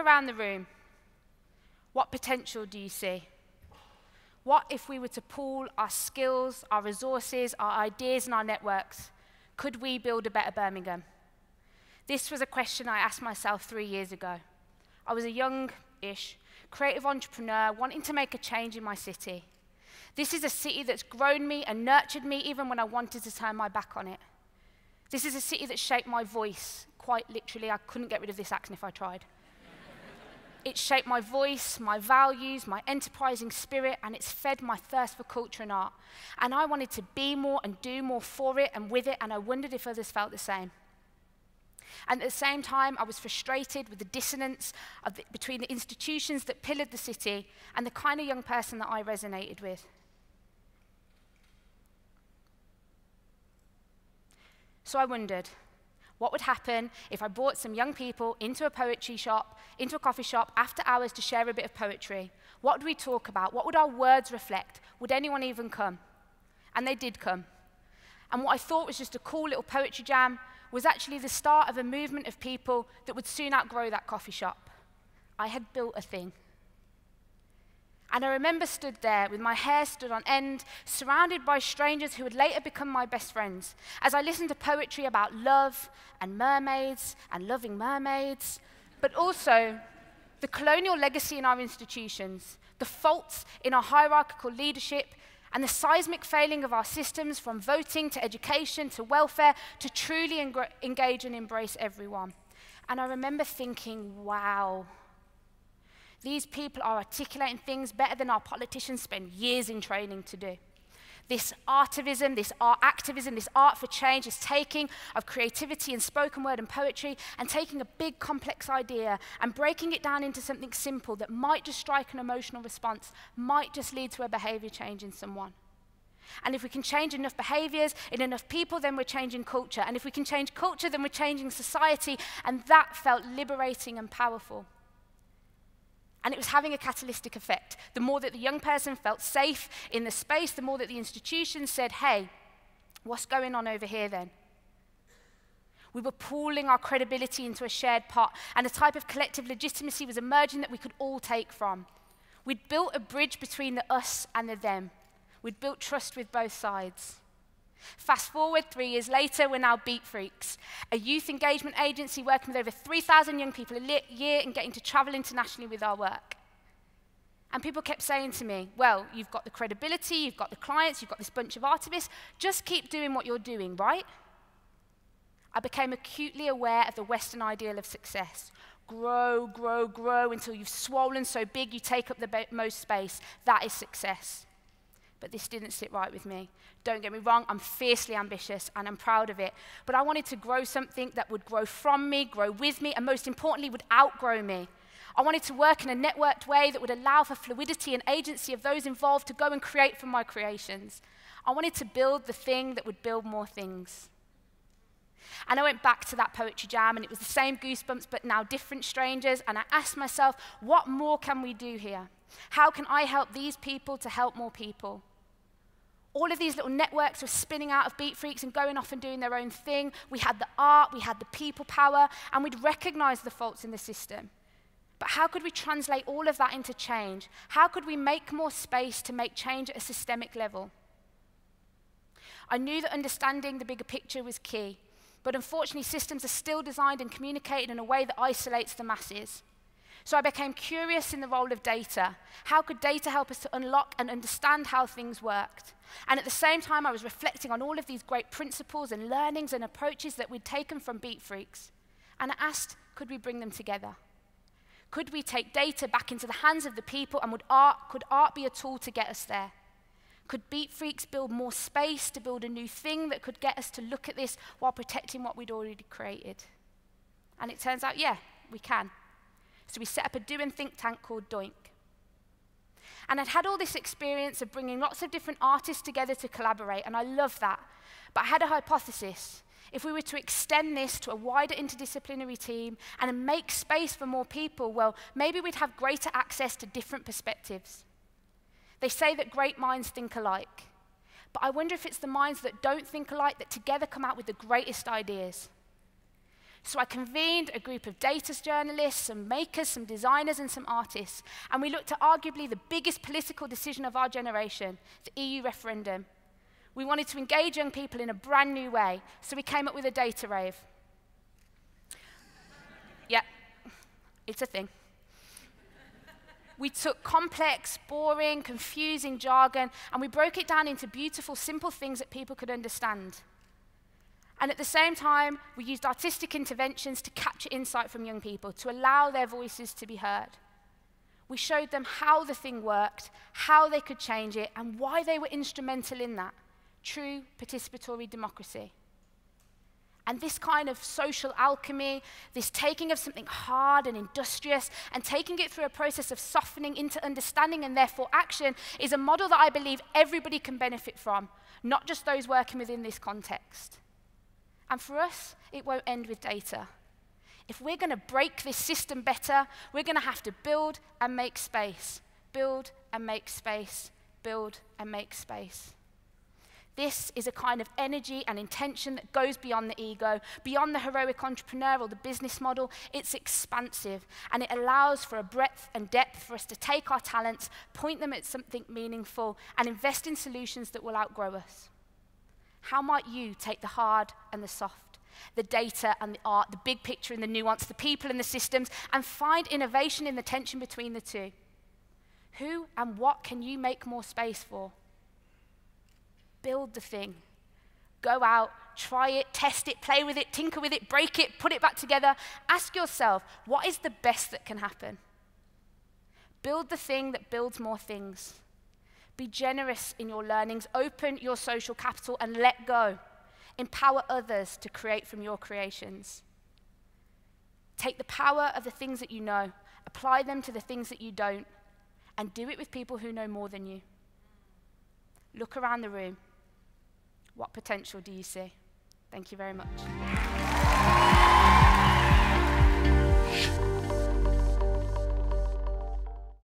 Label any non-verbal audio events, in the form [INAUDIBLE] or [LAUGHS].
around the room, what potential do you see? What if we were to pool our skills, our resources, our ideas, and our networks? Could we build a better Birmingham? This was a question I asked myself three years ago. I was a young ish creative entrepreneur wanting to make a change in my city. This is a city that's grown me and nurtured me even when I wanted to turn my back on it. This is a city that shaped my voice. Quite literally, I couldn't get rid of this accent if I tried. It shaped my voice, my values, my enterprising spirit, and it's fed my thirst for culture and art. And I wanted to be more and do more for it and with it, and I wondered if others felt the same. And at the same time, I was frustrated with the dissonance the, between the institutions that pillared the city and the kind of young person that I resonated with. So I wondered, what would happen if I brought some young people into a poetry shop, into a coffee shop after hours to share a bit of poetry? What would we talk about? What would our words reflect? Would anyone even come? And they did come. And what I thought was just a cool little poetry jam was actually the start of a movement of people that would soon outgrow that coffee shop. I had built a thing. And I remember stood there with my hair stood on end, surrounded by strangers who would later become my best friends, as I listened to poetry about love and mermaids and loving mermaids, but also the colonial legacy in our institutions, the faults in our hierarchical leadership, and the seismic failing of our systems from voting to education to welfare to truly engage and embrace everyone. And I remember thinking, wow these people are articulating things better than our politicians spend years in training to do. This artivism, this art activism, this art for change is taking of creativity and spoken word and poetry and taking a big complex idea and breaking it down into something simple that might just strike an emotional response, might just lead to a behavior change in someone. And if we can change enough behaviors in enough people, then we're changing culture. And if we can change culture, then we're changing society. And that felt liberating and powerful. And it was having a catalytic effect. The more that the young person felt safe in the space, the more that the institution said, hey, what's going on over here then? We were pooling our credibility into a shared pot, and a type of collective legitimacy was emerging that we could all take from. We'd built a bridge between the us and the them. We'd built trust with both sides. Fast forward three years later, we're now Beatfreeks, a youth engagement agency working with over 3,000 young people a year and getting to travel internationally with our work. And people kept saying to me, well, you've got the credibility, you've got the clients, you've got this bunch of artivists, just keep doing what you're doing, right? I became acutely aware of the Western ideal of success. Grow, grow, grow until you've swollen so big you take up the most space. That is success but this didn't sit right with me. Don't get me wrong, I'm fiercely ambitious and I'm proud of it. But I wanted to grow something that would grow from me, grow with me, and most importantly, would outgrow me. I wanted to work in a networked way that would allow for fluidity and agency of those involved to go and create from my creations. I wanted to build the thing that would build more things. And I went back to that poetry jam, and it was the same goosebumps, but now different strangers. And I asked myself, what more can we do here? How can I help these people to help more people? All of these little networks were spinning out of Beatfreeks and going off and doing their own thing. We had the art, we had the people power, and we'd recognize the faults in the system. But how could we translate all of that into change? How could we make more space to make change at a systemic level? I knew that understanding the bigger picture was key, but unfortunately, systems are still designed and communicated in a way that isolates the masses. So I became curious in the role of data. How could data help us to unlock and understand how things worked? And at the same time, I was reflecting on all of these great principles and learnings and approaches that we'd taken from Beatfreeks. And I asked, could we bring them together? Could we take data back into the hands of the people and would art, could art be a tool to get us there? Could Beatfreeks build more space to build a new thing that could get us to look at this while protecting what we'd already created? And it turns out, yeah, we can. So we set up a do and think tank called Doink. And I'd had all this experience of bringing lots of different artists together to collaborate, and I love that. But I had a hypothesis. If we were to extend this to a wider interdisciplinary team and make space for more people, well, maybe we'd have greater access to different perspectives. They say that great minds think alike. But I wonder if it's the minds that don't think alike that together come out with the greatest ideas. So I convened a group of data journalists, some makers, some designers, and some artists, and we looked at arguably the biggest political decision of our generation, the EU referendum. We wanted to engage young people in a brand new way, so we came up with a data rave. [LAUGHS] yeah, it's a thing. We took complex, boring, confusing jargon and we broke it down into beautiful, simple things that people could understand. And at the same time, we used artistic interventions to capture insight from young people, to allow their voices to be heard. We showed them how the thing worked, how they could change it, and why they were instrumental in that true participatory democracy. And this kind of social alchemy, this taking of something hard and industrious and taking it through a process of softening into understanding and therefore action, is a model that I believe everybody can benefit from, not just those working within this context. And for us, it won't end with data. If we're going to break this system better, we're going to have to build and make space, build and make space, build and make space. This is a kind of energy and intention that goes beyond the ego, beyond the heroic entrepreneur or the business model. It's expansive and it allows for a breadth and depth for us to take our talents, point them at something meaningful, and invest in solutions that will outgrow us. How might you take the hard and the soft, the data and the art, the big picture and the nuance, the people and the systems, and find innovation in the tension between the two? Who and what can you make more space for? Build the thing. Go out, try it, test it, play with it, tinker with it, break it, put it back together. Ask yourself, what is the best that can happen? Build the thing that builds more things. Be generous in your learnings, open your social capital, and let go. Empower others to create from your creations. Take the power of the things that you know, apply them to the things that you don't, and do it with people who know more than you. Look around the room. What potential do you see? Thank you very much.